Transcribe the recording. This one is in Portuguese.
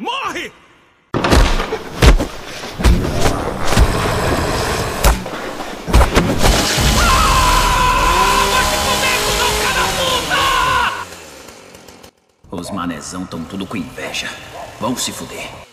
Morre! Os manezão estão tudo com inveja. Vão se fuder.